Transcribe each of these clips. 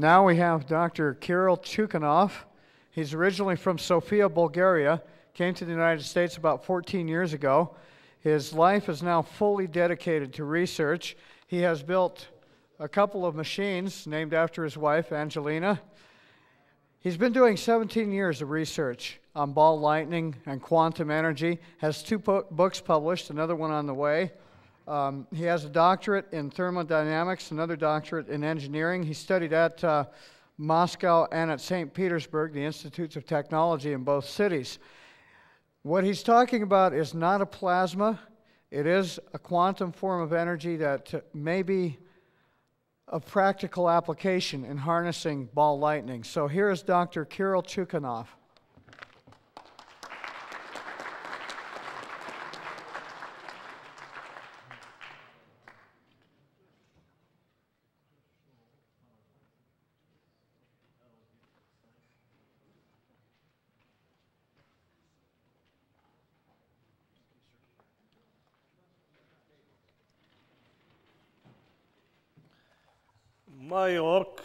Now we have Dr. Kiril Chukanov. He's originally from Sofia, Bulgaria, came to the United States about 14 years ago. His life is now fully dedicated to research. He has built a couple of machines named after his wife, Angelina. He's been doing 17 years of research on ball lightning and quantum energy, has two books published, another one on the way. Um, he has a doctorate in thermodynamics, another doctorate in engineering. He studied at uh, Moscow and at St. Petersburg, the Institutes of Technology in both cities. What he's talking about is not a plasma, it is a quantum form of energy that may be a practical application in harnessing ball lightning. So here is Dr. Kiril Chukanov. My work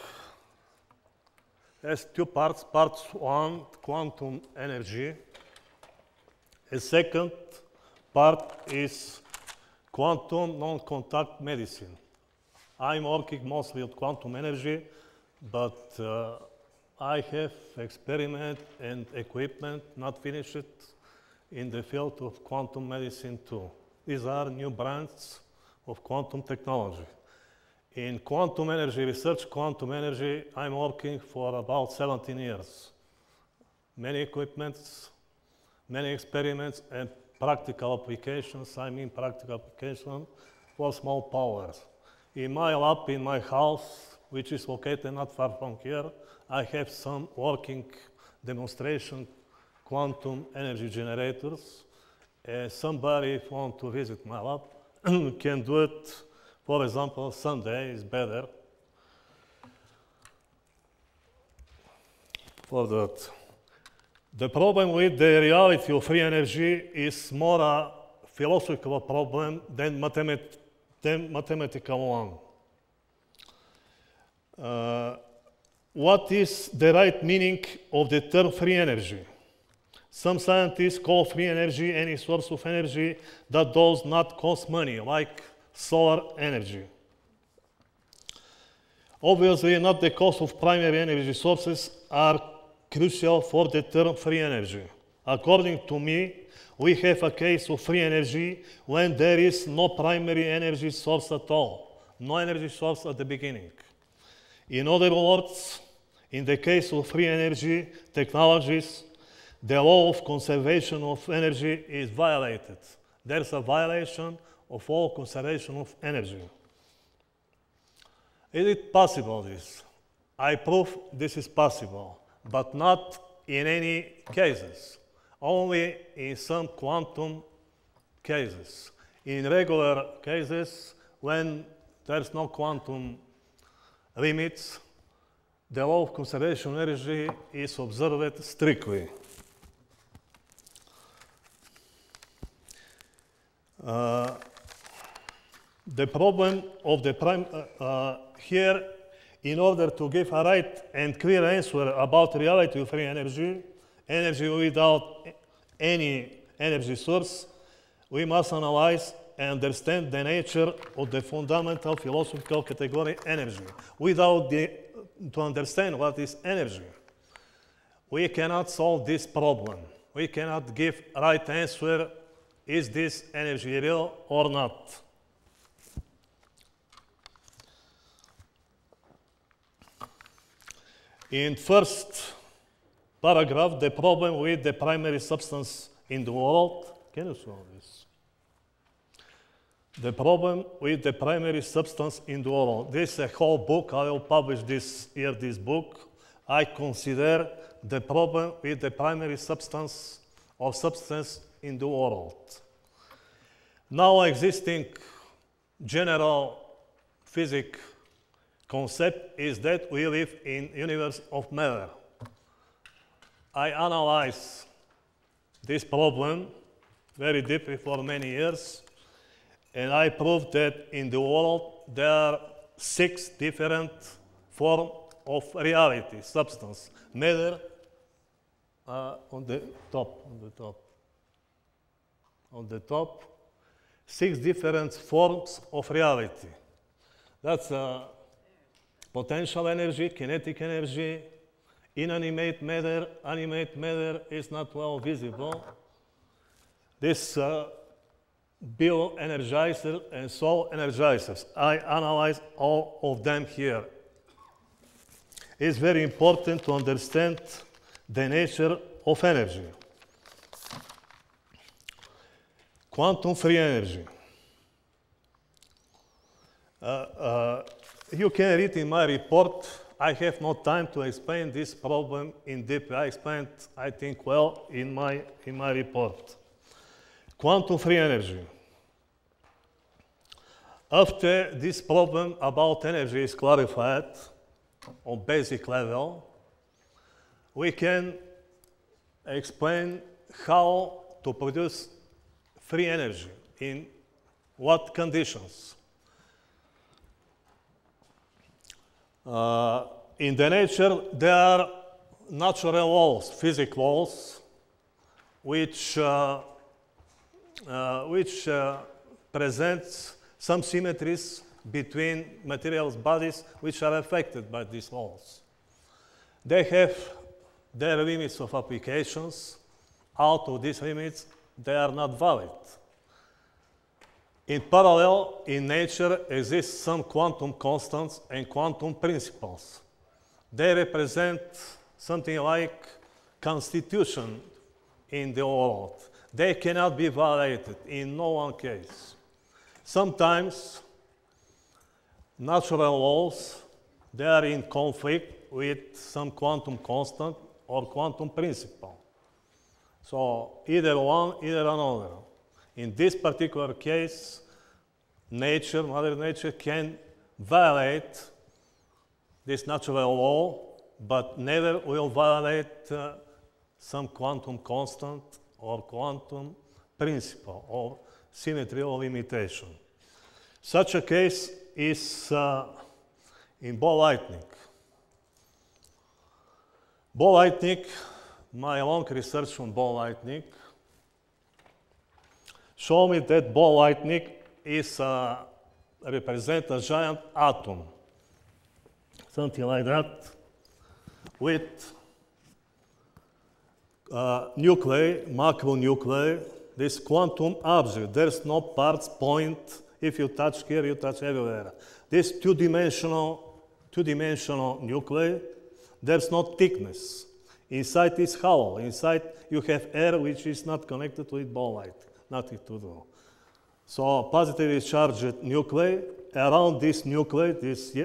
has two parts. Part one, quantum energy. A second part is quantum non-contact medicine. I'm working mostly with quantum energy, but uh, I have experiment and equipment not finished in the field of quantum medicine too. These are new branches of quantum technology. In quantum energy research, quantum energy, I'm working for about 17 years. Many equipments, many experiments, and practical applications. I mean practical application for small powers. In my lab, in my house, which is located not far from here, I have some working demonstration quantum energy generators. Uh, somebody if want to visit my lab can do it for example, Sunday is better for that. The problem with the reality of free energy is more a philosophical problem than, mathemat- than mathematical one. Uh, what is the right meaning of the term free energy? Some scientists call free energy any source of energy that does not cost money, like solar energy. Obviously, not the cost of primary energy sources are crucial for the term free energy. According to me, we have a case of free energy when there is no primary energy source at all, no energy source at the beginning. In other words, in the case of free energy technologies, the law of conservation of energy is violated. There's a violation of all conservation of energy. Is it possible this? I prove this is possible, but not in any cases, only in some quantum cases. In regular cases, when there's no quantum limits, the law of conservation energy is observed strictly. Uh, the problem of the prime uh, uh, here, in order to give a right and clear answer about reality of free energy, energy without any energy source, we must analyze and understand the nature of the fundamental philosophical category energy. Without the, to understand what is energy, we cannot solve this problem. We cannot give right answer, is this energy real or not? In first paragraph, the problem with the primary substance in the world. Can you solve this? The problem with the primary substance in the world. This is a whole book. I will publish this year this book. I consider the problem with the primary substance of substance in the world. Now existing general physics concept is that we live in universe of matter. I analyze this problem very deeply for many years, and I proved that in the world there are six different forms of reality, substance, matter, uh, on the top, on the top. On the top, six different forms of reality. That's uh, potential energy, kinetic energy, inanimate matter, animate matter is not well visible. This uh, bioenergizer and soul energizers. I analyze all of them here. It's very important to understand the nature of energy. Quantum free energy. Uh, uh, you can read in my report. I have no time to explain this problem in depth. I explained, I think, well in my, in my report. Quantum free energy. After this problem about energy is clarified on basic level, we can explain how to produce free energy in what conditions. Uh, in the nature, there are natural laws, physical laws, which, uh, uh, which uh, presents some symmetries between materials bodies which are affected by these laws. They have their limits of applications. Out of these limits, they are not valid. In parallel, in nature exist some quantum constants and quantum principles. They represent something like constitution in the world. They cannot be violated in no one case. Sometimes natural laws, they are in conflict with some quantum constant or quantum principle. So either one, either another. In this particular case, nature, Mother Nature can violate this natural law, but never will violate uh, some quantum constant or quantum principle or symmetry or limitation. Such a case is uh, in ball lightning. Ball lightning, my long research on ball lightning, show me that ball lightning is uh, represent a giant atom, something like that, with uh, nuclei, macronuclei, this quantum object. There's no parts point. If you touch here, you touch everywhere. This two-dimensional, two-dimensional nuclei, there's no thickness. Inside is hollow. Inside you have air which is not connected with ball light. Nothing to do. So positively charged nuclei, around this nuclei, this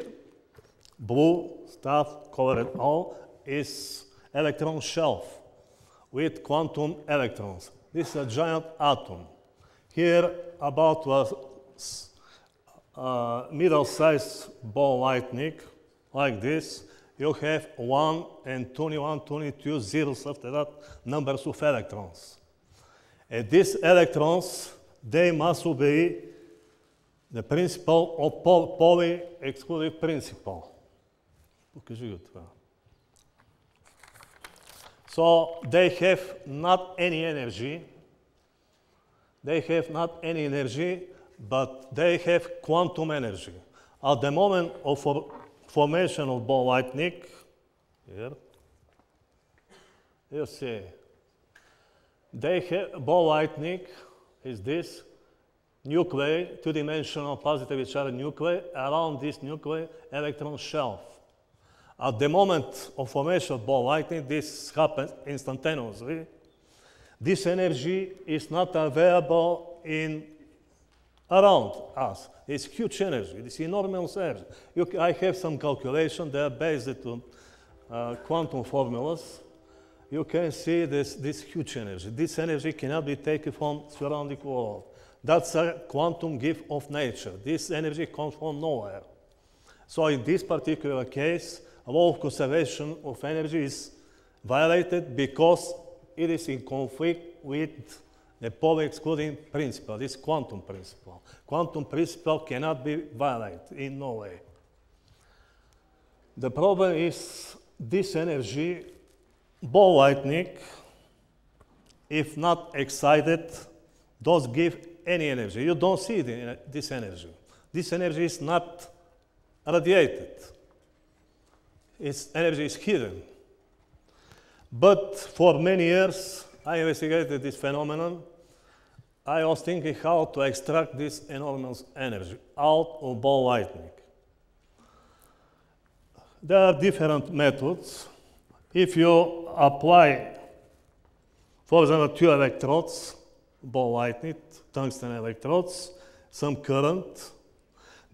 blue stuff colored all, is electron shelf with quantum electrons. This is a giant atom. Here, about a uh, middle-sized ball lightning, like this, you have 1 and 21, 22 zeros after that, numbers of electrons. And these electrons, they must obey the principle of Pauli exclusive principle. So they have not any energy. They have not any energy, but they have quantum energy. At the moment of formation of ball lightning, here, you see, they have ball lightning is this nuclei, two-dimensional positively charged nuclei. Around this nuclei, electron shelf. At the moment of formation of ball lightning, this happens instantaneously. This energy is not available in around us. It's huge energy. It's enormous energy. You, I have some calculation. They are based on uh, quantum formulas. You can see this, this huge energy. This energy cannot be taken from surrounding world. That's a quantum gift of nature. This energy comes from nowhere. So in this particular case, law of conservation of energy is violated because it is in conflict with the Pauli excluding principle, this quantum principle. Quantum principle cannot be violated in no way. The problem is this energy, ball lightning, if not excited, does give any energy. You don't see this energy. This energy is not radiated. Its energy is hidden. But for many years, I investigated this phenomenon. I was thinking how to extract this enormous energy out of ball lightning. There are different methods. If you apply, for example, two electrodes, ball lightning, tungsten electrodes, some current,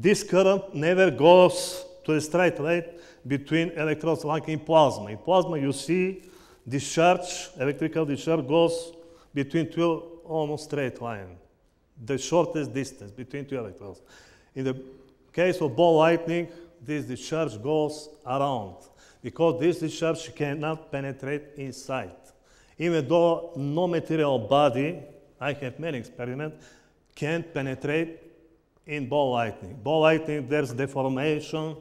this current never goes to a straight line between electrodes like in plasma. In plasma, you see discharge, electrical discharge goes between two almost straight line, the shortest distance between two electrodes. In the case of ball lightning, this discharge goes around because this discharge cannot penetrate inside. Even though no material body, I have many experiments, can penetrate in ball lightning. Ball lightning, there's deformation,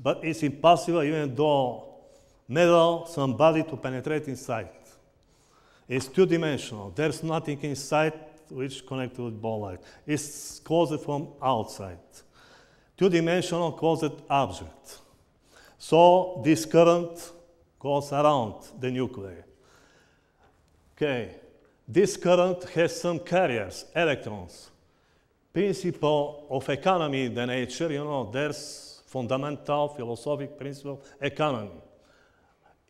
but it's impossible even though metal, somebody to penetrate inside. It's two-dimensional. There's nothing inside which connected with ball light. It's caused from outside. Two-dimensional caused object. So this current goes around the nuclei. Okay, this current has some carriers, electrons. Principle of economy in the nature, you know, there's fundamental philosophic principle economy.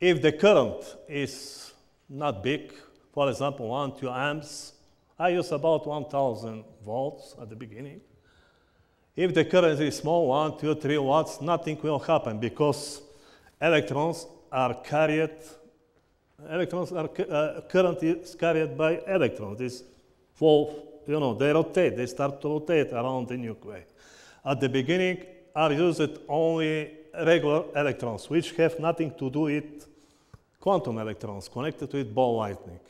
If the current is not big, for example, 1, 2 amps, I use about 1000 volts at the beginning. If the current is small, 1, 2, 3 watts, nothing will happen because electrons are carried, electrons are, uh, current is carried by electrons. This flow you know, they rotate, they start to rotate around the nuclei. At the beginning are used only regular electrons, which have nothing to do with quantum electrons connected with ball lightning.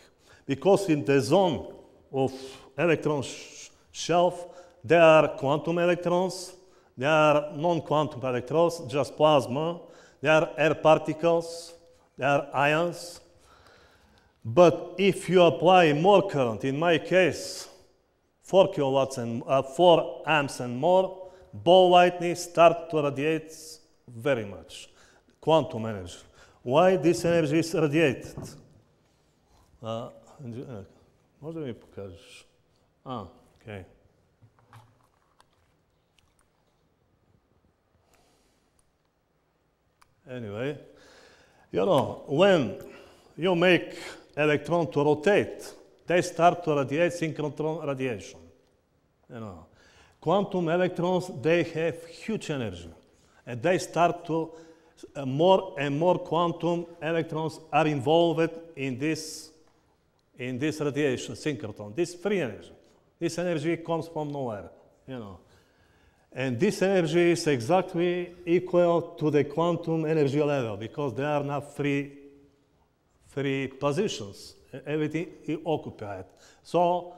Because in the zone of electron sh shelf, there are quantum electrons, there are non-quantum electrons, just plasma, there are air particles, there are ions. But if you apply more current, in my case, 4 kilowatts and uh, 4 amps and more, ball lightning start to radiate very much. Quantum energy. Why this energy is radiated? Uh, Možda mi pokažeš? Ah, okay. Anyway, you know, when you make electron to rotate, they start to radiate synchrotron radiation. You know, quantum electrons, they have huge energy. And they start to, uh, more and more quantum electrons are involved in this, in this radiation, synchrotron, this free energy. This energy comes from nowhere, you know. And this energy is exactly equal to the quantum energy level because there are not free, free positions everything is occupied. So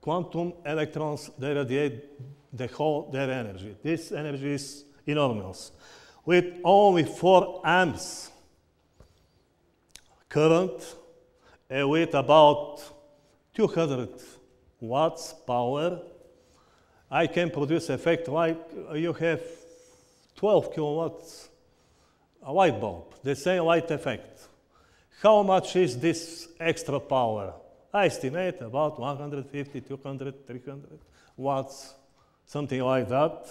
quantum electrons, they radiate the whole their energy. This energy is enormous. With only 4 amps current, uh, with about 200 watts power, I can produce effect like uh, you have 12 kilowatts a light bulb, the same light effect. How much is this extra power? I estimate about 150, 200, 300 watts, something like that.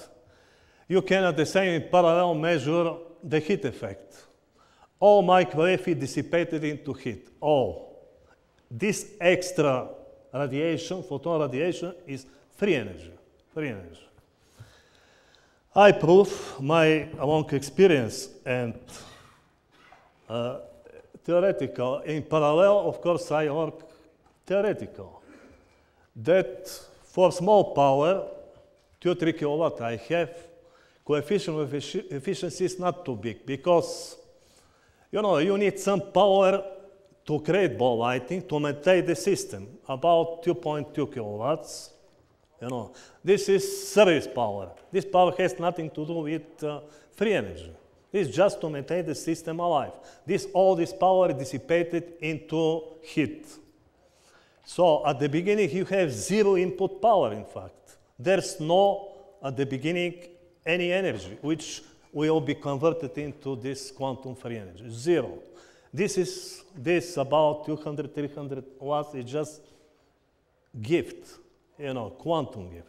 You can at the same parallel measure the heat effect. All microwave is dissipated into heat, all. This extra radiation, photon radiation, is free energy, energy. I prove my long experience and uh, theoretical. In parallel, of course, I work theoretical. That for small power, 2 3 kilowatt I have, coefficient of efficiency is not too big because, you know, you need some power to create ball lighting to maintain the system, about 2.2 kilowatts. You know, this is service power. This power has nothing to do with uh, free energy. Is just to maintain the system alive. This all this power dissipated into heat. So at the beginning you have zero input power in fact. There's no at the beginning any energy which will be converted into this quantum free energy. Zero. This is this about 200, 300 watts is just gift, you know, quantum gift.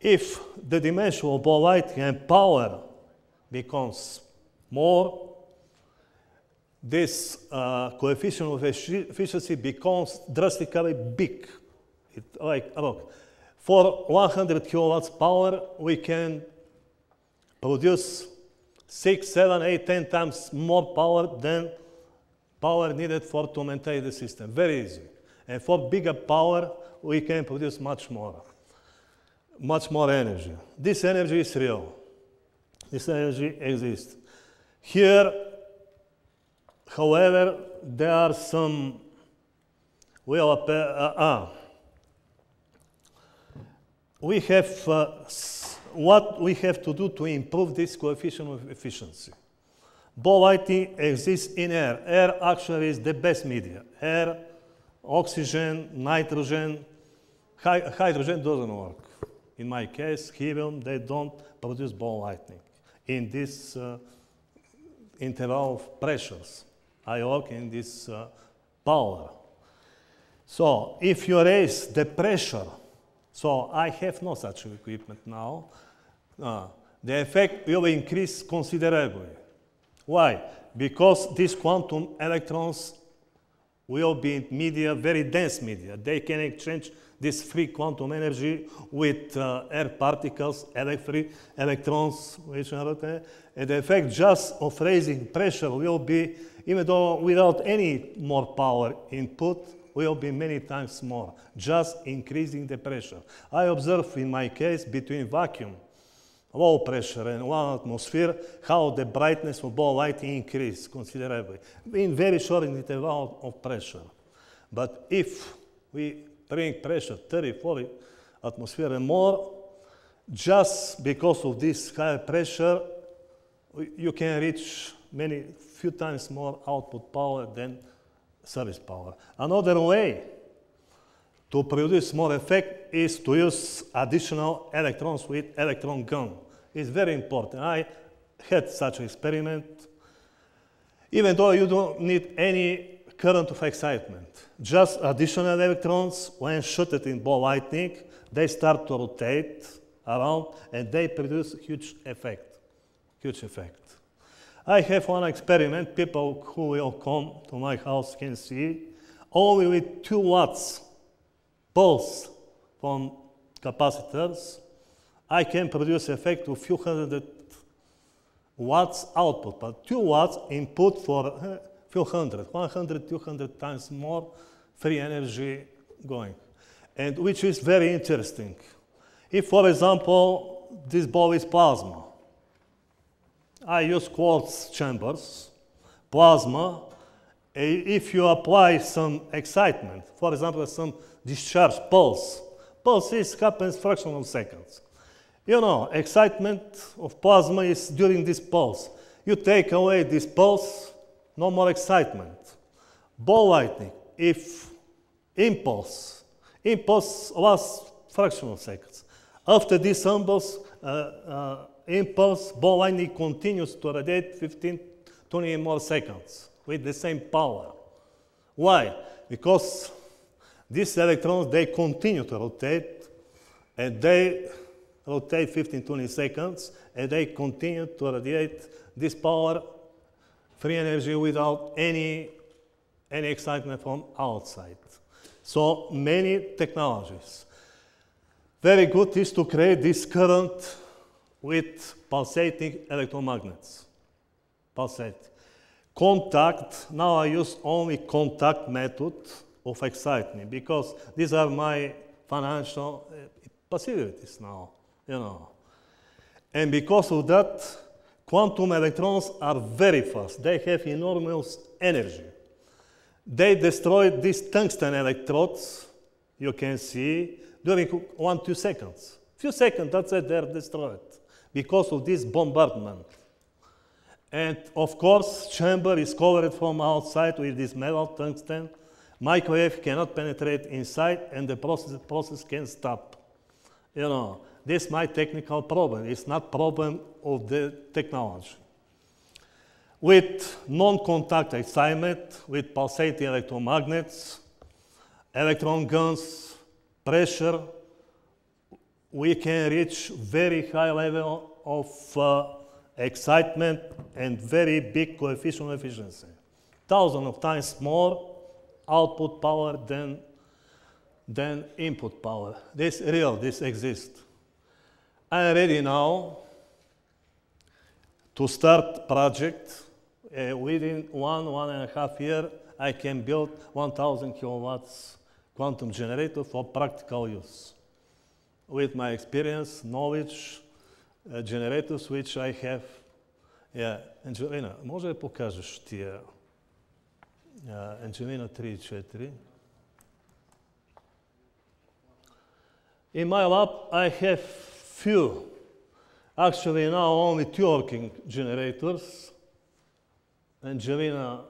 If the dimension of light and power becomes more, this uh, coefficient of efficiency becomes drastically big. It, like, for 100 kilowatts power, we can produce six, seven, eight, ten times more power than power needed for to maintain the system. Very easy. And for bigger power, we can produce much more, much more energy. This energy is real. This energy exists. Here, however, there are some, appear, uh, uh, we have uh, what we have to do to improve this coefficient of efficiency. Lighting exists in air. Air actually is the best media. Air, oxygen, nitrogen, hydrogen doesn't work. In my case, helium, they don't produce ball lightning in this uh, interval of pressures. I work in this uh, power. So if you raise the pressure so I have no such equipment now. Uh, the effect will increase considerably. Why? Because these quantum electrons will be in media, very dense media. They can exchange this free quantum energy with uh, air particles, free electrons, which are. And the effect just of raising pressure will be, even though without any more power input, will be many times more, just increasing the pressure. I observe in my case between vacuum, low pressure and one atmosphere, how the brightness of ball light increase considerably in very short interval of pressure. But if we bring pressure 30, 40 atmosphere and more, just because of this higher pressure, you can reach many few times more output power than service power. Another way to produce more effect is to use additional electrons with electron gun. It's very important. I had such an experiment, even though you don't need any current of excitement. Just additional electrons, when shot in ball lightning, they start to rotate around and they produce huge effect, huge effect. I have one experiment, people who will come to my house can see, only with 2 watts pulse from capacitors, I can produce effect of few hundred watts output, but 2 watts input for few hundred, 100, 200 times more free energy going. And which is very interesting. If, for example, this ball is plasma, I use quartz chambers, plasma. If you apply some excitement, for example, some discharge pulse, pulse is happens fraction of seconds. You know, excitement of plasma is during this pulse. You take away this pulse, no more excitement. Ball lightning, if impulse, impulse lasts fractional seconds. After this impulse, uh, uh, impulse, ball lightning continues to radiate 15, 20 more seconds with the same power. Why? Because these electrons, they continue to rotate and they rotate 15, 20 seconds and they continue to radiate this power, free energy without any, any excitement from outside. So many technologies. Very good is to create this current with pulsating electromagnets. Pulsate. Contact, now I use only contact method of excitement because these are my financial uh, possibilities now, you know. And because of that, quantum electrons are very fast. They have enormous energy. They destroyed these tungsten electrodes, you can see, during one, two seconds. Few seconds, that's it, they're destroyed because of this bombardment. And of course, chamber is covered from outside with this metal tungsten. Microwave cannot penetrate inside and the process, process can stop. You know, this is my technical problem. It's not problem of the technology. With non-contact excitement, with pulsating electromagnets, electron guns, pressure, we can reach very high level of uh, excitement and very big coefficient of efficiency. Thousand of times more output power than, than input power. This real, this exists. I am ready now to start project. Uh, within one, one and a half year, I can build 1,000 kilowatts quantum generator for practical use. With my experience, knowledge, uh, generators which I have. Yeah, Angelina, може да покажеш тия uh, Angelina 3 и 4. In my lab, I have few, actually now only two working generators. And Angelina,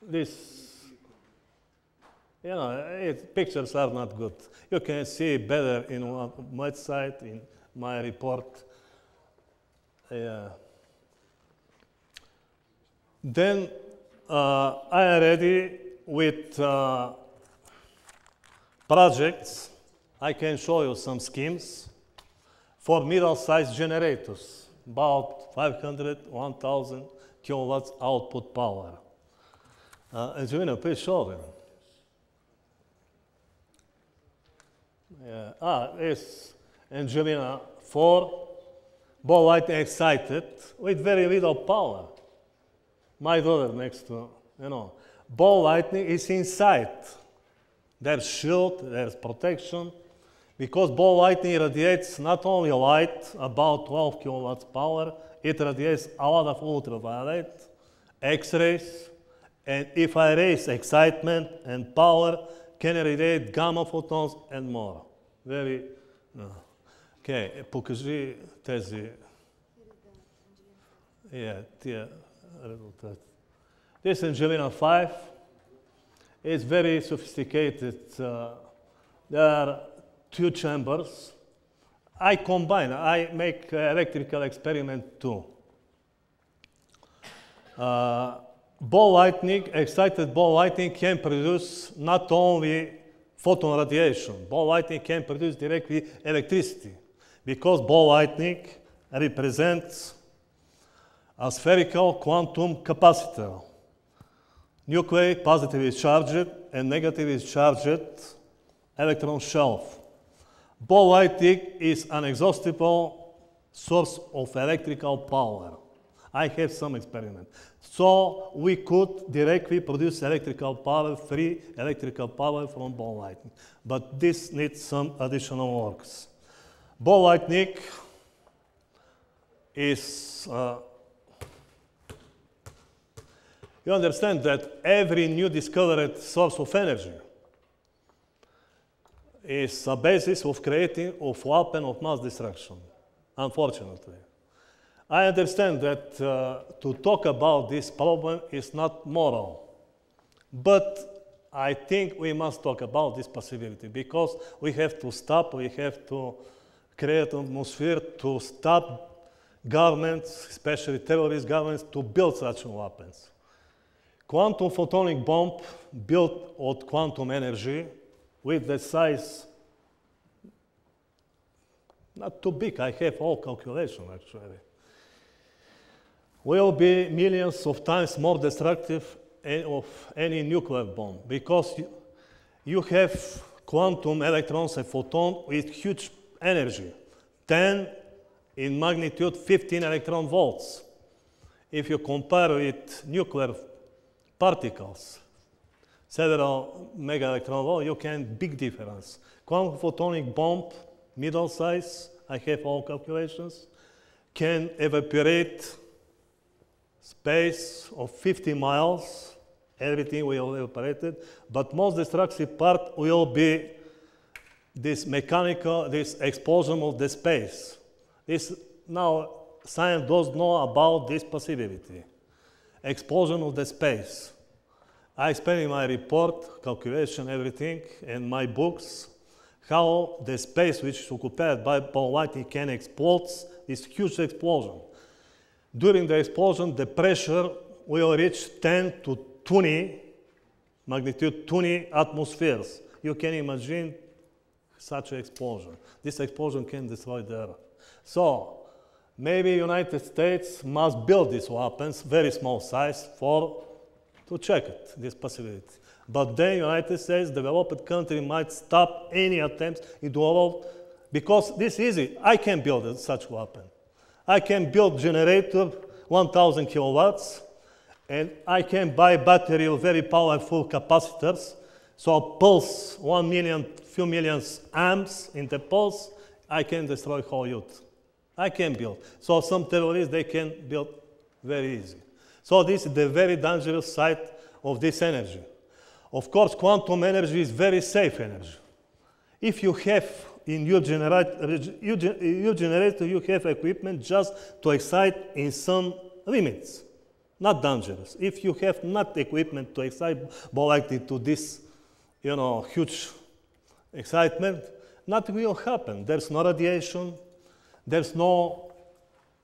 this, you know, it, pictures are not good. You can see better in one website, in my report. Yeah. Then uh, I am ready with uh, projects. I can show you some schemes for middle-sized generators, about 500, 1,000 kilowatts output power. Uh, Angelina, please show them. Yeah. Ah, it's Angelina 4, ball light excited with very little power. My daughter next to, you know, ball lightning is inside. There's shield, there's protection, because ball lightning radiates not only light, about 12 kilowatts power, it radiates a lot of ultraviolet, X-rays, and if I raise excitement and power, can radiate gamma photons and more. Very, no. Okay, покажи тези, yeah, тия резултати. This Angelina 5 is very sophisticated. Uh, there are two chambers. I combine, I make electrical experiment too. Uh, ball lightning, excited ball lightning can produce not only photon radiation, ball lightning can produce directly electricity because ball lightning represents a spherical quantum capacitor. Nuclei positively charged and negatively charged electron shelf. Ball lightning is an inexhaustible source of electrical power. I have some experiment. So we could directly produce electrical power, free electrical power from ball lightning. But this needs some additional works. Ball lightning is, uh, you understand that every new discovered source of energy is a basis of creating of weapon of mass destruction, unfortunately. I understand that uh, to talk about this problem is not moral, but I think we must talk about this possibility because we have to stop, we have to create an atmosphere to stop governments, especially terrorist governments, to build such weapons. Quantum photonic bomb built on quantum energy with the size not too big, I have all calculation actually, will be millions of times more destructive of any nuclear bomb because you, have quantum electrons and photons with huge energy, 10 in magnitude 15 electron volts. If you compare with nuclear particles, several mega electron volts, you can big difference. Quantum photonic bomb, middle size, I have all calculations, can evaporate space of 50 miles, everything will evaporate, but most destructive part will be this mechanical, this explosion of the space. This now science doesn't know about this possibility. Explosion of the space. I explain in my report, calculation, everything, and my books, how the space which is occupied by ball lightning can explode, this huge explosion. During the explosion, the pressure will reach 10 to 20, magnitude 20 atmospheres. You can imagine such an explosion. This explosion can destroy the Earth. So, maybe United States must build these weapons, very small size, for to check it, this possibility. But then United States, developed country, might stop any attempts in the world because this is easy. I can build such weapon. I can build generator 1000 kilowatts and I can buy battery of very powerful capacitors. So pulse 1 million, few millions amps in the pulse, I can destroy whole youth. I can build. So some terrorists, they can build very easy. So this is the very dangerous side of this energy. Of course, quantum energy is very safe energy. If you have in your, your generator, you have equipment just to excite in some limits, not dangerous. If you have not equipment to excite Bolacti to this, you know, huge excitement, nothing will happen. There's no radiation, there's no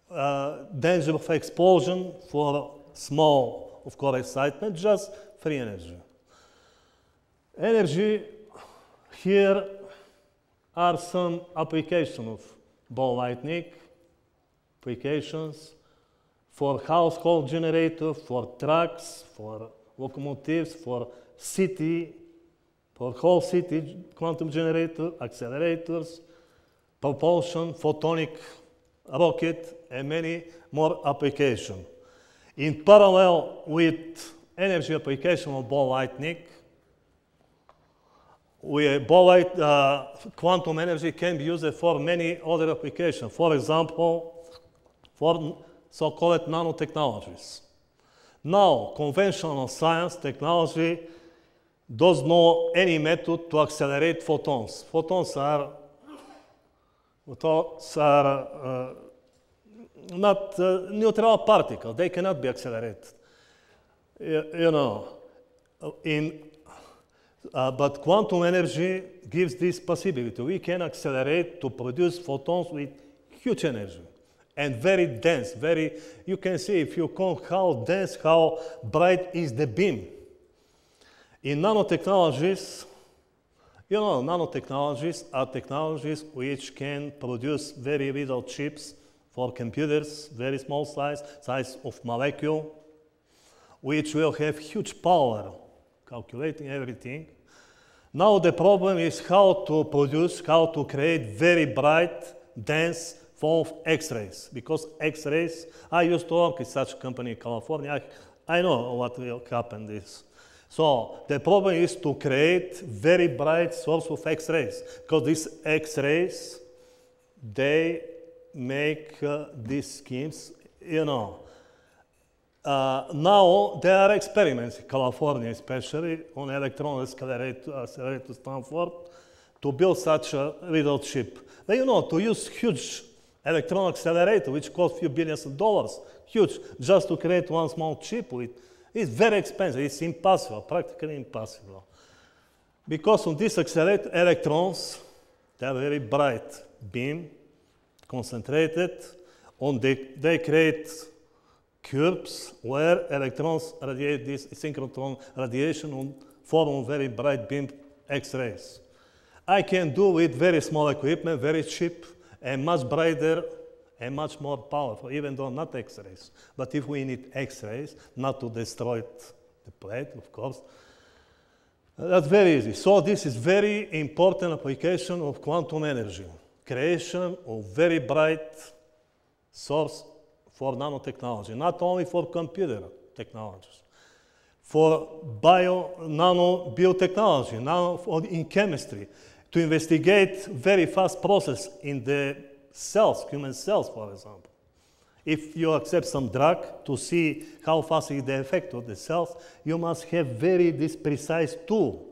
uh, danger of explosion for small, of course, excitement, just free energy. Energy, here are some applications of ball lightning, applications for household generator, for trucks, for locomotives, for city, for whole city quantum generator, accelerators, propulsion, photonic rocket, and many more applications. In parallel with energy application of ball lightning, we, ball light, uh, quantum energy can be used for many other applications. For example, for so-called nanotechnologies. Now, conventional science technology does not any method to accelerate photons. Photons are, photons are uh, not uh, neutral particles. They cannot be accelerated. You, you know, in, uh, but quantum energy gives this possibility. We can accelerate to produce photons with huge energy and very dense, very, you can see if you count how dense, how bright is the beam. In nanotechnologies, you know, nanotechnologies are technologies which can produce very little chips for computers, very small size, size of molecule, which will have huge power, calculating everything. Now the problem is how to produce, how to create very bright, dense form of X-rays. Because X-rays, I used to work in such a company in California. I, I know what will happen this. So the problem is to create very bright source of X-rays. Because these X-rays, they make uh, these schemes, you know. Uh, now there are experiments in California, especially on electron accelerator, accelerator Stanford, to build such a little chip. But you know, to use huge electron accelerator, which costs few billions of dollars, huge, just to create one small chip with, it's very expensive. It's impossible, practically impossible. Because on these accelerator electrons, they are very bright beam, concentrated, on the, they create curves where electrons radiate this synchrotron radiation and form very bright beam X-rays. I can do with very small equipment, very cheap, and much brighter and much more powerful, even though not X-rays. But if we need X-rays, not to destroy the plate, of course, that's very easy. So this is very important application of quantum energy creation of very bright source for nanotechnology, not only for computer technologies, for bio, nano biotechnology, nano in chemistry, to investigate very fast process in the cells, human cells, for example. If you accept some drug to see how fast is the effect of the cells, you must have very this precise tool.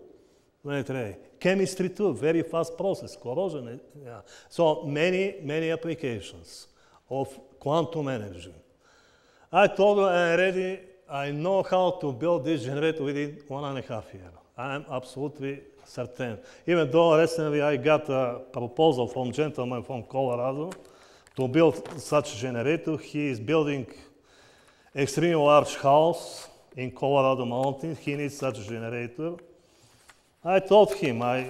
Chemistry too, very fast process, corrosion. Eh, yeah. So many, many applications of quantum energy. I told you already, I know how to build this generator within one and a half year. I am absolutely certain. Even though recently I got a proposal from gentleman from Colorado to build such generator. He is building extremely large house in Colorado mountains. He needs such generator. I told him I,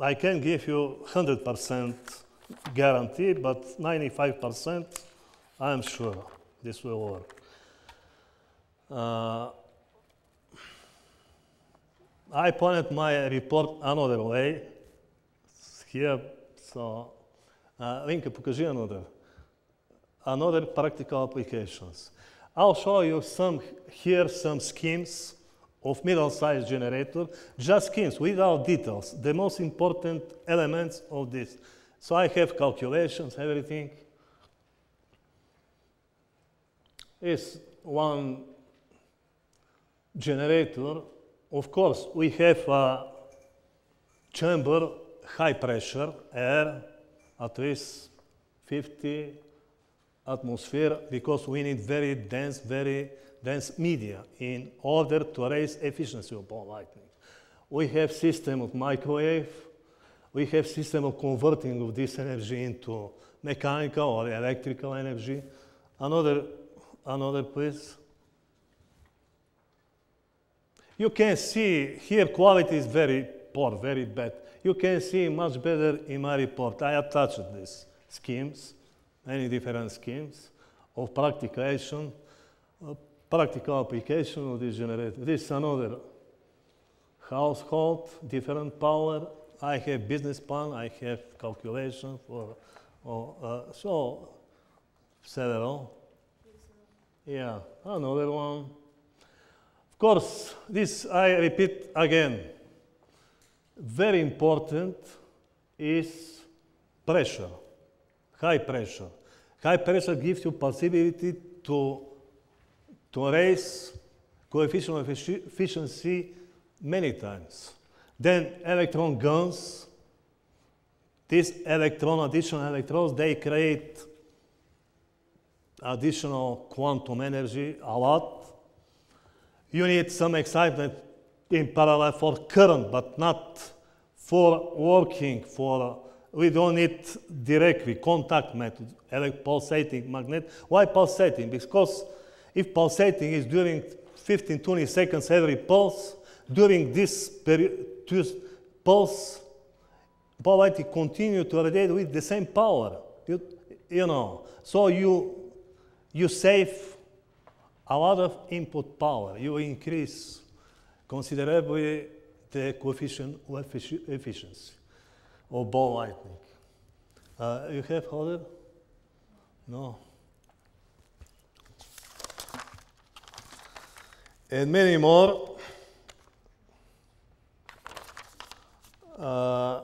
I can give you 100% guarantee, but 95% I am sure this will work. Uh, I planned my report another way. Here, so uh, Linka, покажи another. Another practical applications. I'll show you some here some schemes of middle-sized generator, just schemes without details, the most important elements of this. So I have calculations, everything. Is one generator. Of course, we have a chamber, high pressure, air, at least 50 atmosphere, because we need very dense, very dense media in order to raise efficiency of ball lightning. We have system of microwave, we have system of converting of this energy into mechanical or electrical energy. Another, another please. You can see here quality is very poor, very bad. You can see much better in my report. I attached these schemes, many different schemes of practication, uh, practical application of this generator. This is another household, different power. I have business plan, I have calculation for, uh, so several. Yeah, another one. Of course, this I repeat again very important is pressure, high pressure. High pressure gives you possibility to, to raise coefficient of efficiency many times. Then electron guns, these electron, additional electrons, they create additional quantum energy a lot. You need some excitement in parallel for current, but not for working for, we don't need directly contact method, pulsating magnet. Why pulsating? Because if pulsating is during 15, 20 seconds every pulse, during this period, pulse, polarity continue to radiate with the same power. You, you know, so you, you save a lot of input power. You increase considerably the coefficient of efficiency of ball lightning. Uh, you have other? No. And many more. Uh,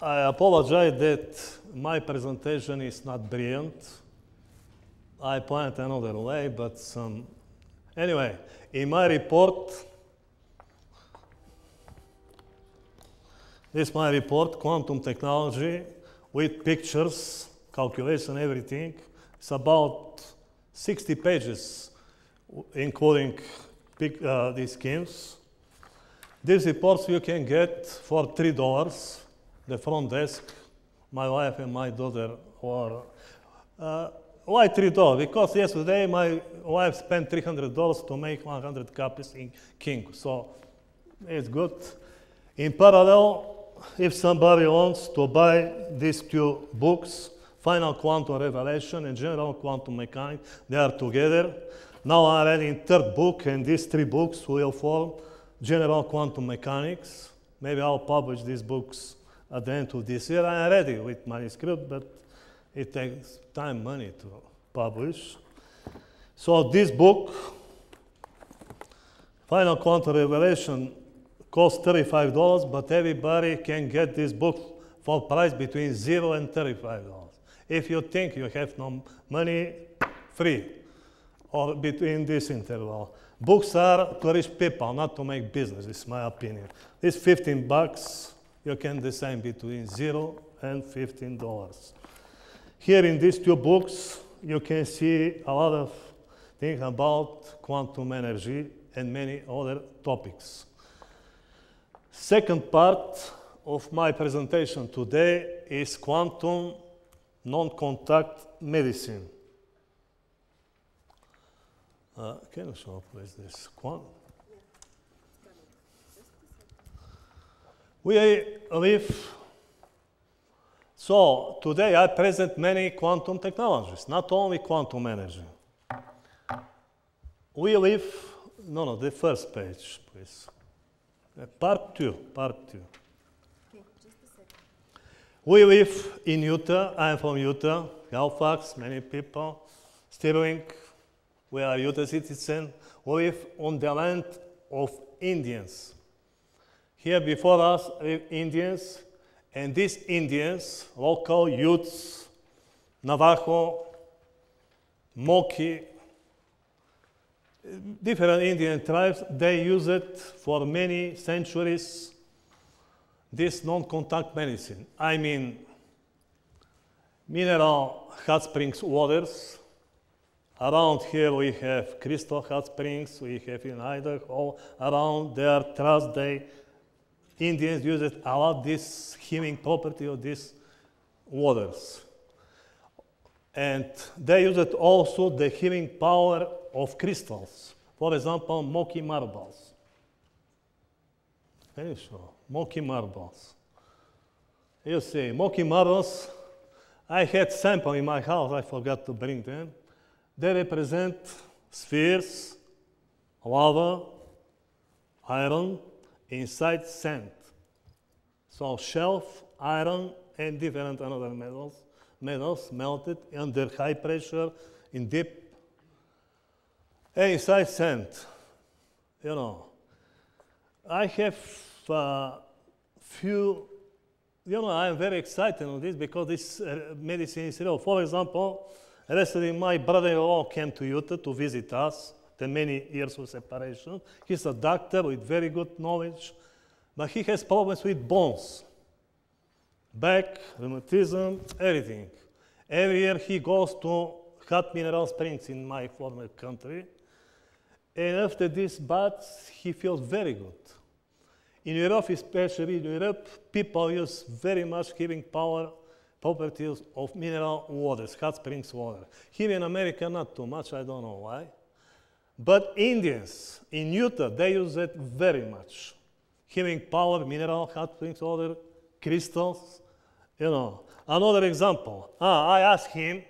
I apologize that my presentation is not brilliant. I planned another way, but some. Anyway, in my report, This is my report, quantum technology, with pictures, calculation, everything. It's about 60 pages, including uh, these schemes. These reports you can get for $3, the front desk. My wife and my daughter were. Uh, why $3? Because yesterday my wife spent $300 to make 100 copies in King. So it's good. In parallel, if somebody wants to buy these two books, Final Quantum Revelation and General Quantum Mechanics, they are together. Now I'm reading third book, and these three books will form General Quantum Mechanics. Maybe I'll publish these books at the end of this year. I'm ready with manuscript, but it takes time, money to publish. So this book, Final Quantum Revelation, costs $35, but everybody can get this book for price between zero and $35. If you think you have no money, free, or between this interval. Books are to reach people, not to make business, is my opinion. This 15 bucks, you can decide between zero and $15. Here in these two books, you can see a lot of things about quantum energy and many other topics. Second part of my presentation today is quantum non-contact medicine. Uh, can you show please this? Quant- we live so today I present many quantum technologies, not only quantum energy. We live, no, no, the first page, please. Uh, Part two, part two. We live in Utah. I am from Utah, Halifax, many people. Stirling, we are Utah citizens. Live on the land of Indians. Here before us live Indians, and these Indians, local Utes, Navajo, Moki, different Indian tribes, they use it for many centuries, this non-contact medicine. I mean, mineral hot springs waters. Around here we have crystal hot springs, we have in Idaho, around there, trust they Indians use it a lot, this healing property of these waters. And they use it also the healing power of crystals. For example, Moki marbles. Very sure. Moki marbles. You see, Moki marbles, I had sample in my house, I forgot to bring them. They represent spheres, lava, iron, inside sand. So shelf, iron, and different another metals, metals melted under high pressure in deep inside sand. You know, I have uh, few. You know, I am very excited on this because this uh, medicine is real. For example, recently my brother-in-law came to Utah to visit us. The many years of separation. He's a doctor with very good knowledge but he has problems with bones, back, rheumatism, everything. Every year he goes to hot mineral springs in my former country, and after this bath, he feels very good. In Europe, especially in Europe, people use very much healing power properties of mineral waters, hot springs water. Here in America, not too much, I don't know why. But Indians in Utah, they use it very much healing power, mineral, hot springs, other crystals. You know, another example. Ah, I asked him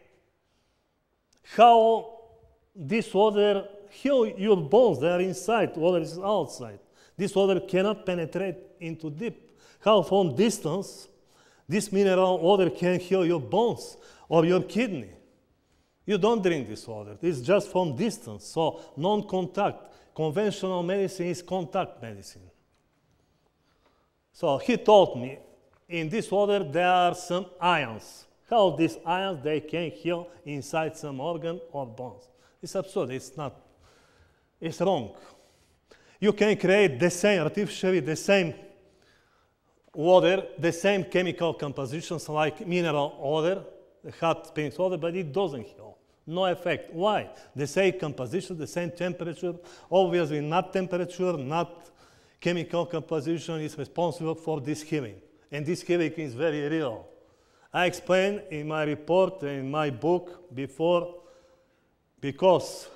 how this water heal your bones. They are inside, water is outside. This water cannot penetrate into deep. How from distance this mineral water can heal your bones or your kidney. You don't drink this water. It's just from distance. So non-contact. Conventional medicine is contact medicine. So he told me, in this water there are some ions. How these ions they can heal inside some organ or bones. It's absurd. It's not. It's wrong. You can create the same artificially the same water, the same chemical compositions like mineral water, hot springs water, but it doesn't heal. No effect. Why? The same composition, the same temperature, obviously not temperature, not chemical composition is responsible for this healing. And this healing is very real. I explained in my report, in my book before, because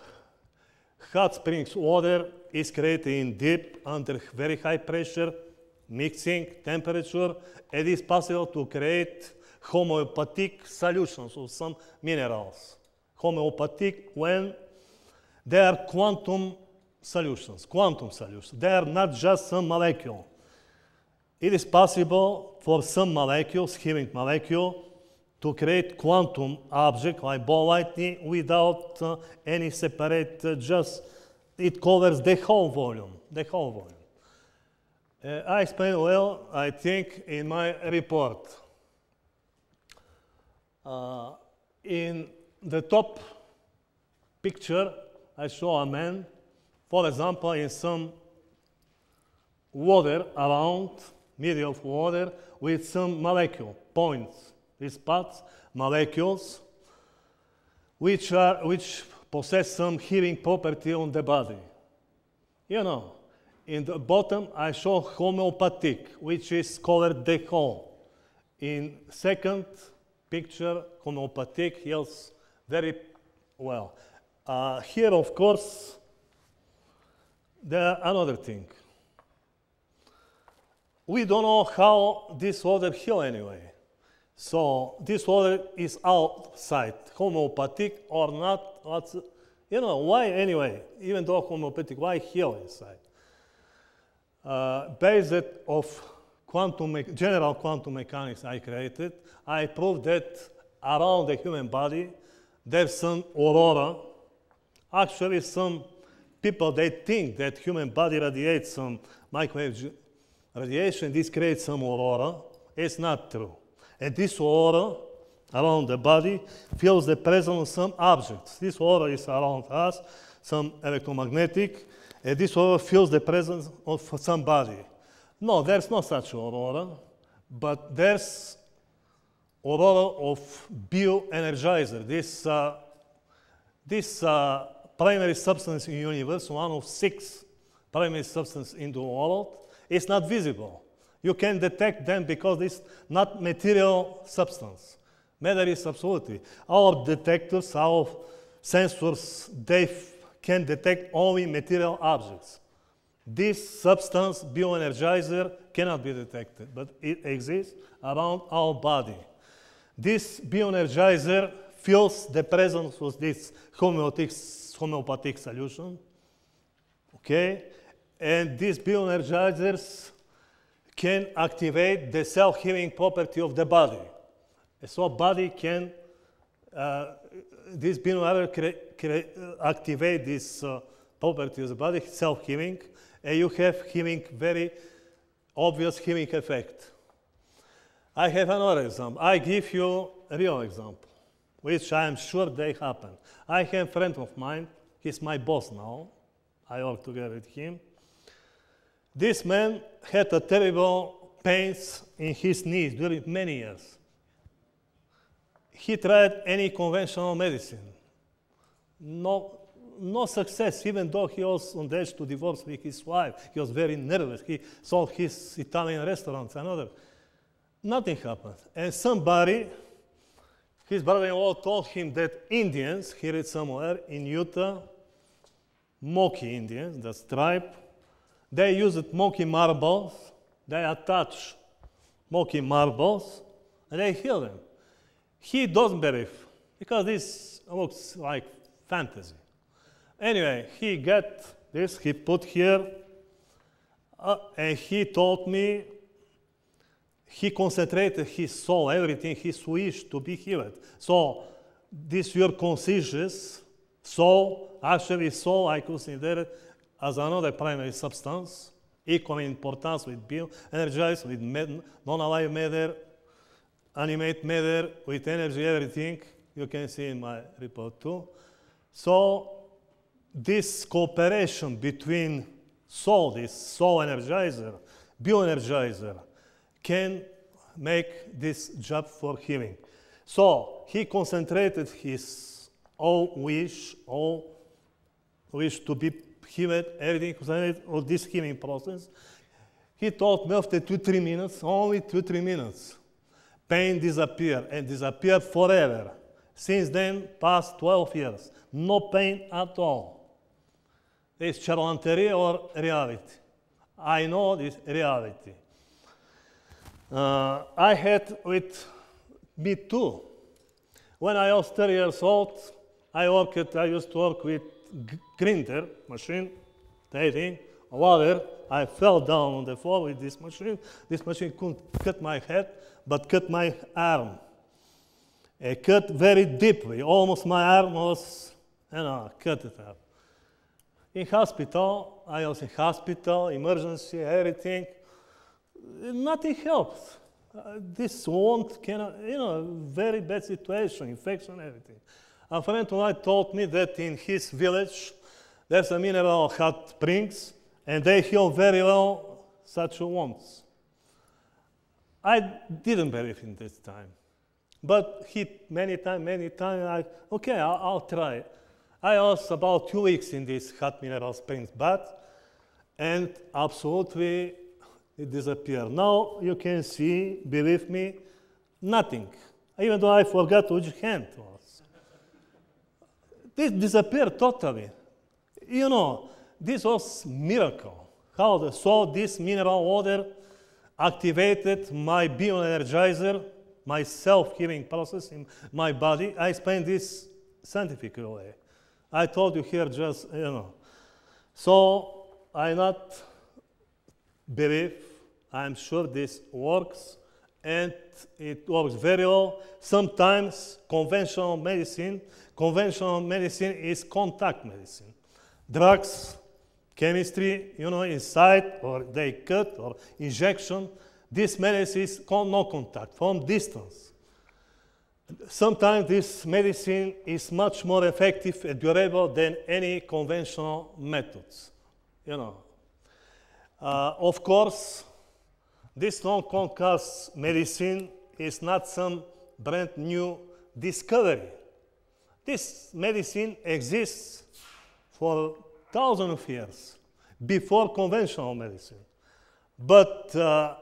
hot springs water is created in deep under very high pressure, mixing temperature, it is possible to create homeopathic solutions of some minerals. Homeopathic when they are quantum solutions, quantum solutions. They are not just some molecule. It is possible for some molecules, healing molecule, to create quantum object like ball lightning without uh, any separate, uh, just it covers the whole volume, the whole volume. Uh, I explained well, I think, in my report. Uh, in the top picture, I show a man for example, in some water around, middle of water, with some molecule points, these spots, molecules, which, are, which possess some healing property on the body. You know, in the bottom I show homeopathic, which is called Dehol. In second picture, homeopathic heals very well. Uh, here, of course, there another thing. We don't know how this water heal anyway. So this water is outside, homeopathic or not. You know, why anyway, even though homeopathic, why heal inside? Uh, based of quantum, general quantum mechanics I created, I proved that around the human body there's some aurora. Actually, some people they think that human body radiates some microwave radiation. This creates some aurora. It's not true. And this aura around the body feels the presence of some objects. This aura is around us, some electromagnetic, and this aura feels the presence of somebody. No, there's no such aurora, but there's aurora of bioenergizer. This, uh, this uh, primary substance in universe, one of six primary substances in the world, is not visible. You can detect them because it's not material substance. Matter is absolutely. Our detectors, our sensors, they can detect only material objects. This substance, bioenergizer, cannot be detected, but it exists around our body. This bioenergizer feels the presence of this homeopathic, homeopathic solution. Okay? And these bioenergizers can activate the self-healing property of the body. So body can, uh, this bioenergizer activate this uh, property of the body, self-healing, and you have healing, very obvious healing effect. I have another example. I give you a real example, which I am sure they happen. I have a friend of mine, he's my boss now. I work together with him. This man had a terrible pains in his knees during many years. He tried any conventional medicine. No, no success, even though he was on the edge to divorce with his wife. He was very nervous. He sold his Italian restaurants and other. Nothing happened. And somebody, his brother-in-law told him that Indians, he read somewhere in Utah, Moki Indians, the tribe, they used Moki marbles, they attach Moki marbles, and they heal them. He doesn't believe, because this looks like fantasy. Anyway, he got this, he put here, uh, and he told me he concentrated his soul, everything, his wish to be healed. So this your conscious soul, actually soul I consider as another primary substance, equal in importance with bio, energized with non-alive matter, animate matter, with energy, everything. You can see in my report too. So this cooperation between soul, this soul energizer, bioenergizer, can make this job for healing. So he concentrated his all wish, all wish to be healed, everything concentrated on this healing process. He me after two, three minutes, only two, three minutes, pain disappeared and disappeared forever. Since then, past 12 years, no pain at all. Is charlatanry or reality? I know this reality. Uh, I had with me too. When I was 30 years old, I worked, I used to work with grinder machine, taking water. I fell down on the floor with this machine. This machine couldn't cut my head, but cut my arm. It cut very deeply. Almost my arm was, you know, cut it up. In hospital, I was in hospital, emergency, everything nothing helped. Uh, this wound can, you know, very bad situation, infection, everything. A friend of mine told me that in his village there's a mineral hot springs and they heal very well such wounds. I didn't believe in this time. But he many times, many times, I, okay, I'll, I'll try. I was about two weeks in this hot mineral springs bath, and absolutely it disappeared. Now you can see, believe me, nothing. Even though I forgot which hand was. This disappeared totally. You know, this was miracle. How the, so this mineral water activated my bioenergizer, my self-healing process in my body. I explained this scientifically. I told you here just, you know. So I not believe, I'm sure this works and it works very well. Sometimes conventional medicine, conventional medicine is contact medicine. Drugs, chemistry, you know, inside or they cut or injection. This medicine is no contact, from distance. Sometimes this medicine is much more effective and durable than any conventional methods. You know. Uh, of course, this non-contact medicine is not some brand new discovery. This medicine exists for thousands of years before conventional medicine. But uh,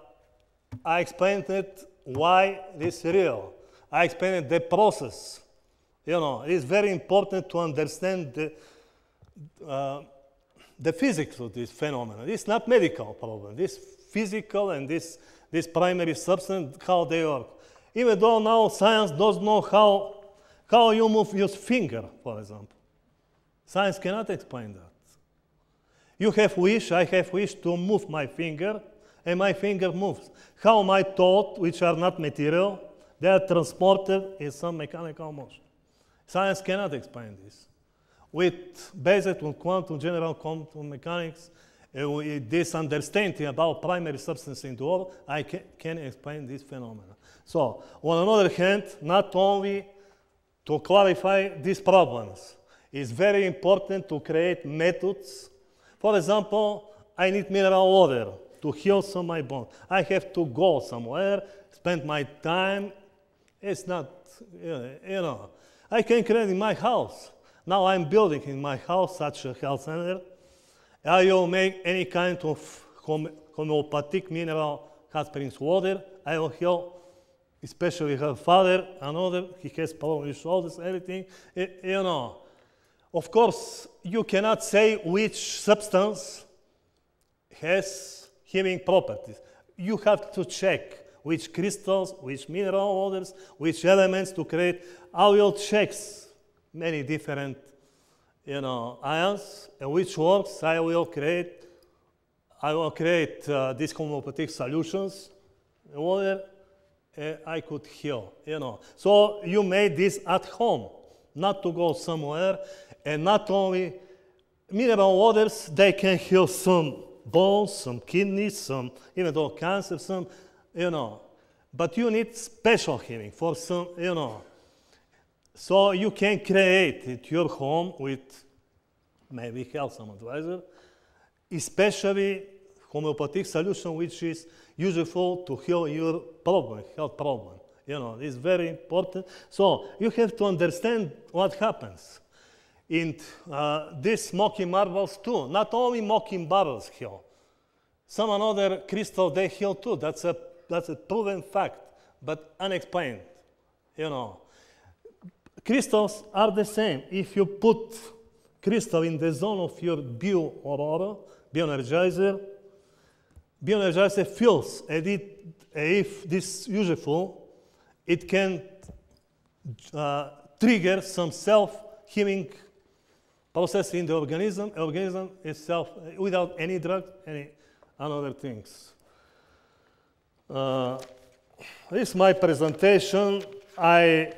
I explained it why this is real. I explained the process. You know, it's very important to understand the, uh, the physics of this phenomenon. It's not medical problem. This physical and this, this primary substance, how they work. Even though now science doesn't know how, how you move your finger, for example. Science cannot explain that. You have wish, I have wish to move my finger, and my finger moves. How my thought, which are not material, they are transported in some mechanical motion. Science cannot explain this. With based on quantum general quantum mechanics, with this understanding about primary substance in the world, I can, can explain this phenomenon. So, on another hand, not only to clarify these problems, it's very important to create methods. For example, I need mineral water to heal some my bones. I have to go somewhere, spend my time. It's not, you know, I can create in my house. Now I'm building in my house such a health center. I will make any kind of homeopathic mineral hot springs water. I will heal, especially her father, another, he has problem with shoulders, everything, you know. Of course, you cannot say which substance has healing properties. You have to check which crystals, which mineral waters, which elements to create. I will check many different you know, ions, and which works I will create. I will create uh, these homeopathic solutions, water, I could heal, you know. So you made this at home, not to go somewhere, and not only mineral waters, they can heal some bones, some kidneys, some, even though cancer, some, you know. But you need special healing for some, you know. So you can create at your home with maybe help some advisor, especially homeopathic solution which is useful to heal your problem, health problem. You know, it's very important. So you have to understand what happens. In uh, these Moki marbles too, not only Moki marbles heal, some another crystal they heal too. That's a, that's a proven fact, but unexplained. You know, crystals are the same. If you put crystal in the zone of your bio aurora, bioenergizer, bioenergizer fills, and it, if this is useful, it can uh, trigger some self-healing process in the organism, organism itself, without any drug, any other things. Uh, this is my presentation. I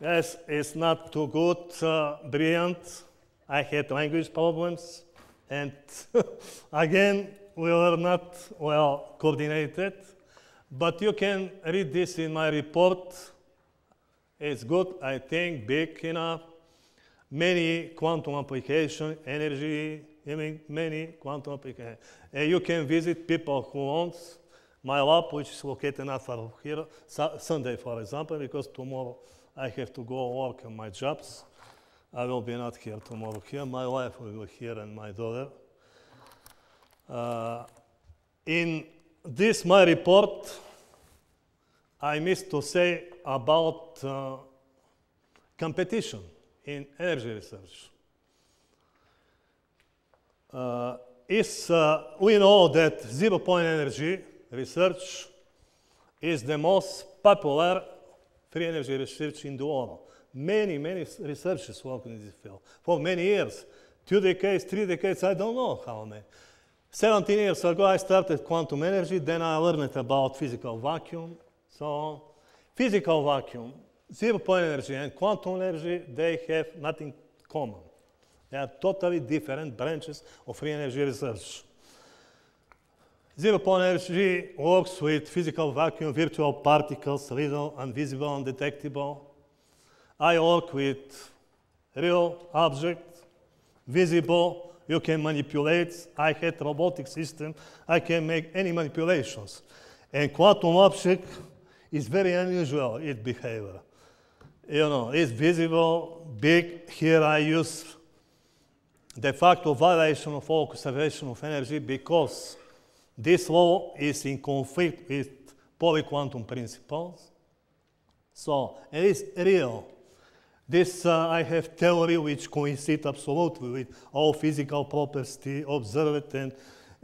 Yes, it's not too good, uh, brilliant. I had language problems, and again, we were not well coordinated. But you can read this in my report. It's good, I think, big enough. Many quantum application, energy, I mean, many quantum application. And you can visit people who want. My lab, which is located not far here, Su- Sunday, for example, because tomorrow I have to go work on my jobs. I will be not here tomorrow here. My wife will be here and my daughter. Uh, in this my report, I missed to say about uh, competition in energy research. Uh, is, uh, we know that zero point energy research is the most popular free energy research in the world. Many, many researchers work in this field for many years. Two decades, three decades, I don't know how many. 17 years ago, I started quantum energy, then I learned about physical vacuum, so. Physical vacuum, zero point energy, and quantum energy, they have nothing common. They are totally different branches of free energy research. Zero point energy works with physical vacuum, virtual particles, little, invisible, undetectable. I work with real object, visible, you can manipulate. I had robotic system, I can make any manipulations. And quantum object is very unusual, its behavior. You know, it's visible, big. Here I use de facto violation of all conservation of energy because this law is in conflict with polyquantum principles. So it is real. This uh, I have theory which coincides absolutely with all physical properties observed and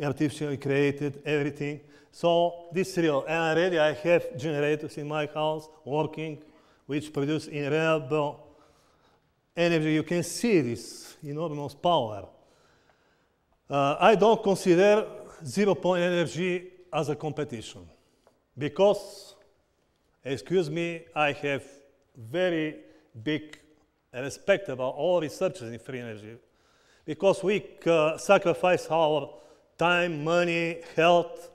artificially created, everything. So this is real. And already I have generators in my house working, which produce reliable energy. You can see this enormous power. Uh, I don't consider zero point energy as a competition because, excuse me, I have very big respect about all researchers in free energy because we uh, sacrifice our time, money, health.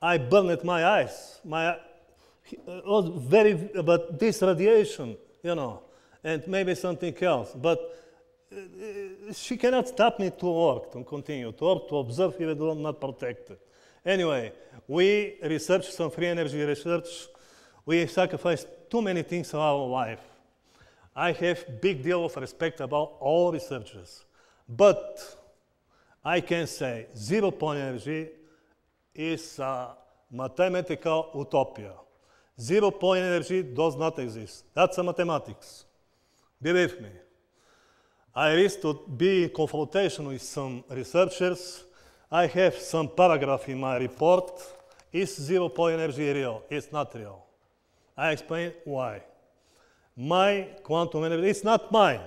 I burned my eyes. My was very, but this radiation, you know, and maybe something else. But uh, she cannot stop me to work, to continue, to work, to observe even though I'm not protected. Anyway, we research some free energy research. We sacrifice too many things in our life. I have big deal of respect about all researchers. But I can say zero point energy is a mathematical utopia. Zero point energy does not exist. That's a mathematics. Believe me. I used to be in confrontation with some researchers. I have some paragraph in my report. Is zero point energy real? It's not real. I explain why. My quantum energy, it's not mine.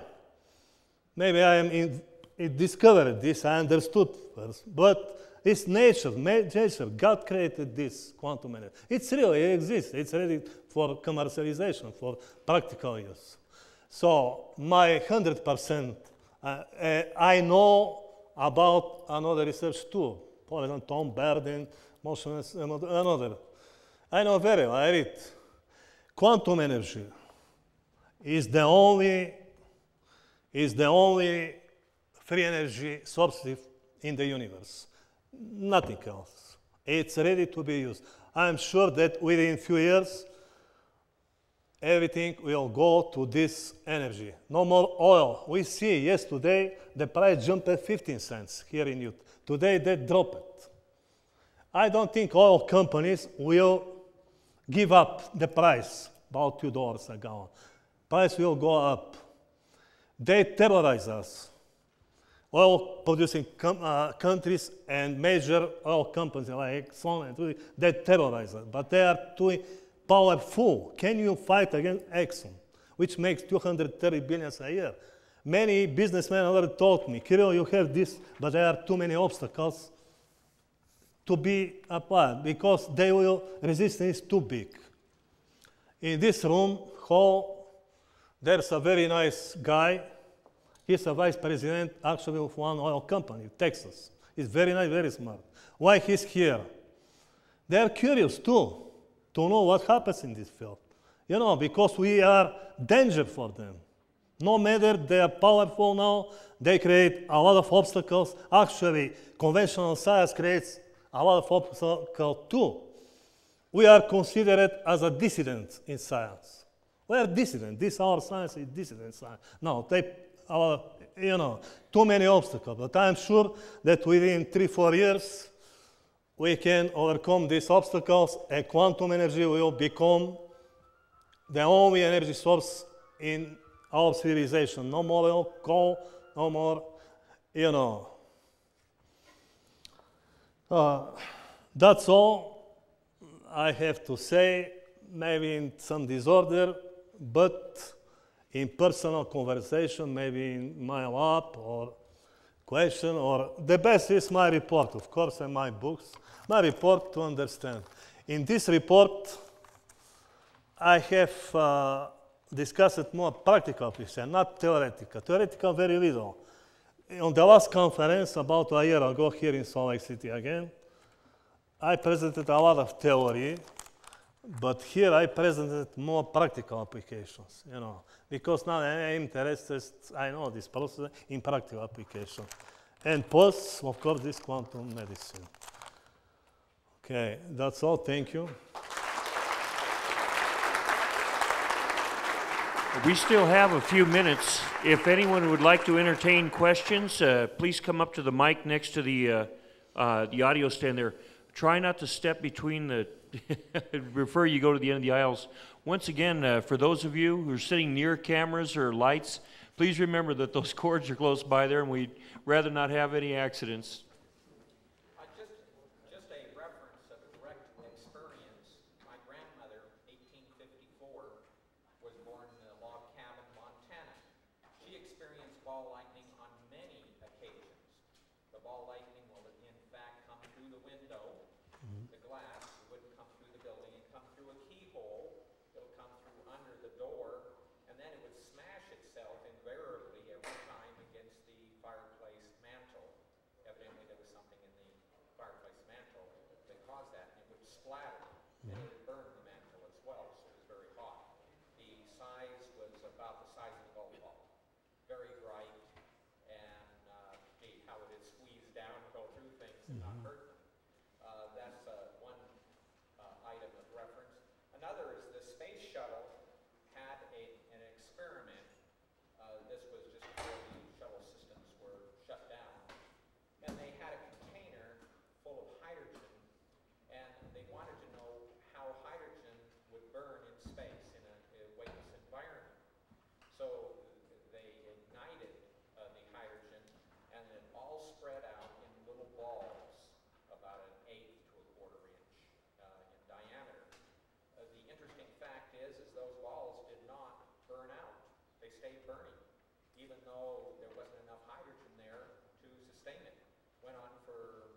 Maybe I am in, discovered this, I understood first, but it's nature, nature. God created this quantum energy. It's real, it exists. It's ready for commercialization, for practical use. So my 100%, uh, uh, I know about another research too. For example, Tom Bearden, motionless, another. I know very well, I read. Quantum energy is the only, is the only free energy source in the universe. Nothing else. It's ready to be used. I'm sure that within few years, everything will go to this energy. No more oil. We see, yesterday the price jumped at 15 cents here in Utah. Today they dropped. It. I don't think oil companies will give up the price about two dollars a gallon. Price will go up. They terrorize us. Oil producing uh, countries and major oil companies like Exxon and they terrorize us, but they are too powerful. Can you fight against Exxon, which makes 230 billion a year? Many businessmen already told me, Kiril, you have this, but there are too many obstacles to be applied because they will resistance is too big. In this room, hall, there's a very nice guy. He's a vice president, actually, of one oil company, Texas. He's very nice, very smart. Why he's here? They're curious too to know what happens in this field. You know, because we are danger for them. No matter they are powerful now, they create a lot of obstacles. Actually, conventional science creates a lot of obstacles too. we are considered as a dissident in science. We are dissident. This our science is dissident science. No, they our you know too many obstacles. But I'm sure that within three four years we can overcome these obstacles and quantum energy will become the only energy source in our civilization. No more coal, no more, you know. Uh, that's all I have to say, maybe in some disorder, but in personal conversation, maybe in my lab or question, or the best is my report, of course, and my books. My report to understand. In this report, I have uh, discussed more practical picture, not theoretical. Theoretical, very little. On the last conference, about a year ago, here in Salt Lake City again, I presented a lot of theory, but here I presented more practical applications, you know, because now I'm interested, I know this process in practical application. And plus, of course, this quantum medicine. Okay, that's all. Thank you. We still have a few minutes. If anyone would like to entertain questions, uh, please come up to the mic next to the, uh, uh, the audio stand there. Try not to step between the, refer you go to the end of the aisles. Once again, uh, for those of you who are sitting near cameras or lights, please remember that those cords are close by there and we'd rather not have any accidents. Uh, just, just a reference of direct experience. My grandmother, 1854, was born in a log cabin, Montana. She experienced ball lightning on many occasions. The ball lightning will in fact come through the window, the glass, it wouldn't come through the building, it'd come through a keyhole, it'll come through under the door, and then it would smash itself invariably every time against the fireplace mantle. Evidently, there was something in the fireplace mantle that caused that, and it would splatter, and it would burn the mantle as well, so it was very hot. The size was about the size of a golf ball, very bright, and, uh, gee, how it is squeezed down, go through things and not hurt them. Uh, that's, uh, one, uh, item of reference. Another is the space shuttle had a, an experiment. Uh, this was just before the shuttle systems were shut down. And they had a container full of hydrogen, and they wanted to know how hydrogen would burn in space in a, a weightless environment. So they ignited uh, the hydrogen, and it all spread out in little balls, about an eighth to a quarter inch uh, in diameter. Uh, the interesting fact is, is those balls did not burn out; they stayed burning, even though there wasn't enough hydrogen there to sustain it. Went on for,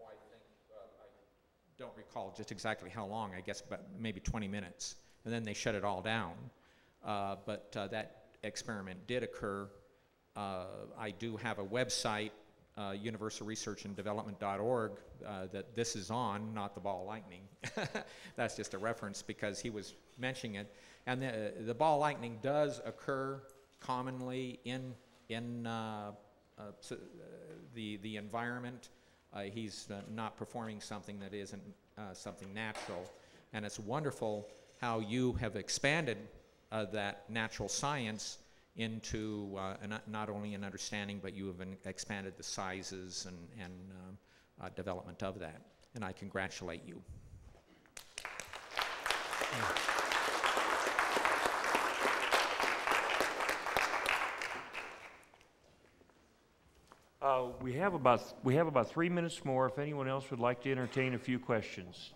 oh, I think, uh, I don't recall just exactly how long, I guess, but maybe 20 minutes. And then they shut it all down. Uh, but uh, that experiment did occur. Uh, I do have a website, uh, universalresearchanddevelopment.org, uh, that this is on, not the ball lightning. That's just a reference because he was mentioning it. And the, the ball lightning does occur commonly in, in uh, the, the environment. He's not performing something that isn't uh, something natural. And it's wonderful how you have expanded uh, that natural science into uh, an, not only an understanding, but you have an- expanded the sizes and, and um, uh, development of that. And I congratulate you. Uh, we have about, we have about three minutes more if anyone else would like to entertain a few questions.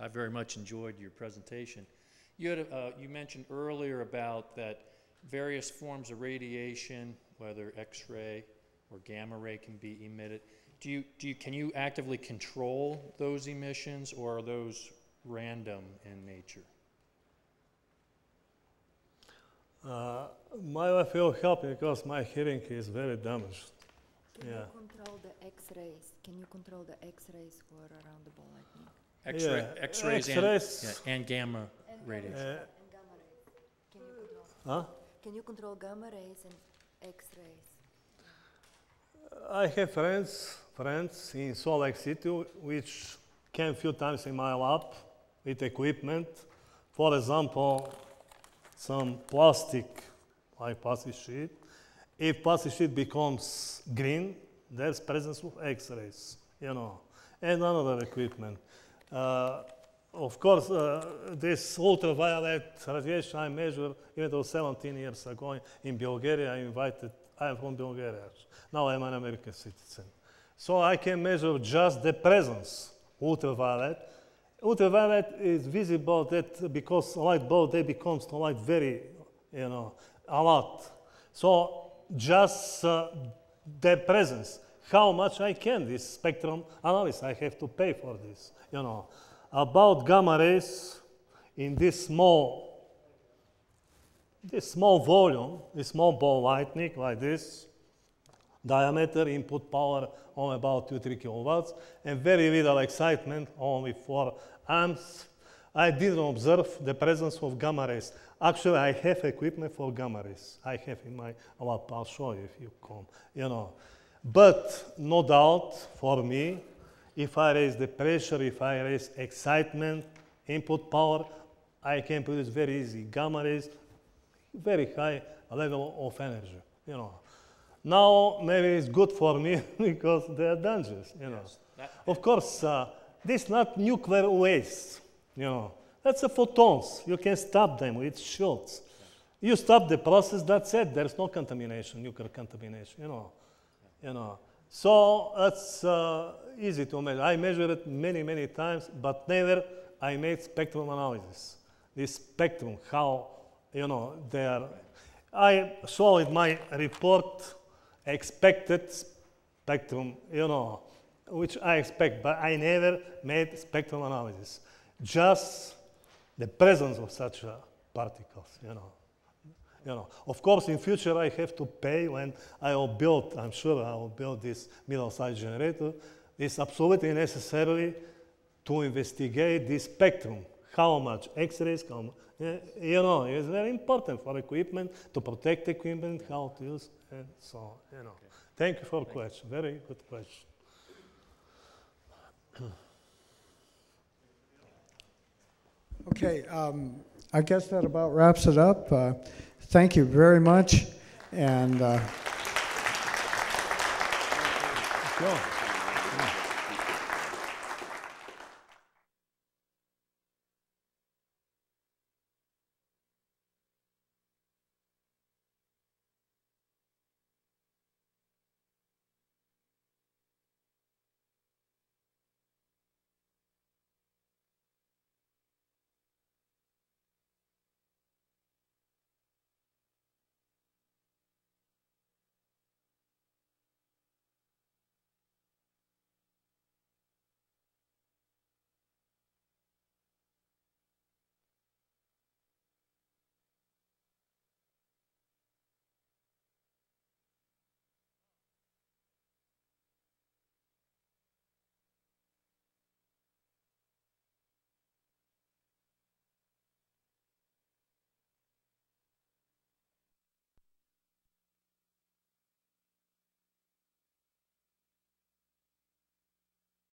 I very much enjoyed your presentation. You had, uh, you mentioned earlier about that various forms of radiation, whether X-ray or gamma ray can be emitted. Do you, do you, can you actively control those emissions or are those random in nature? Uh, my wife will help me because my hearing is very damaged. Can Yeah. you control the X-rays? Can you control the X-rays for around the ball lightning? X-ray, Yeah, X-rays and, X-rays. yeah, and gamma radiation. Uh, And gamma rays. Can you control, huh? can you control gamma rays and X-rays? I have friends, friends in Salt Lake City which came few times in my lab with equipment. For example, some plastic, like plastic sheet. If plastic sheet becomes green, there's presence of X-rays, you know, and another equipment. Uh, of course, uh, this ultraviolet radiation I measured even though 17 years ago in Bulgaria. I invited, I'm from Bulgaria. Now I'm an American citizen. So I can measure just the presence, ultraviolet. Ultraviolet is visible that because light bulb, they becomes light very, you know, a lot. So just uh, the presence, how much I can, this spectrum analysis, I have to pay for this, you know. About gamma rays, in this small, this small volume, this small ball lightning like this, diameter, input power on about 2 3 kilowatts, and very little excitement, only 4 amps. I didn't observe the presence of gamma rays. Actually, I have equipment for gamma rays. I have in my. I'll show you if you come. You know, but no doubt for me, if I raise the pressure, if I raise excitement, input power, I can produce very easy gamma rays, very high level of energy. You know. Now maybe it's good for me because they are dangerous. You know. Of course, uh, this is not nuclear waste. You know, that's a photons. You can stop them with shields. You stop the process. That's it. There's no contamination, nuclear contamination. You know, you know. So it's uh, easy to measure. I measured it many, many times, but never I made spectrum analysis. This spectrum, how you know they are. I saw in my report expected spectrum, you know, which I expect, but I never made spectrum analysis. Just the presence of such uh, particles, you know. You know, of course, in future I have to pay when I will build. I'm sure I will build this middle-sized generator. It's absolutely necessary to investigate this spectrum. How much X-rays? How mu- yeah, you know, it's very important for equipment to protect equipment, how to use, and so on. You know. Thank you for the question. Very good question. Okay, um, I guess that about wraps it up. Uh, thank you very much. And uh.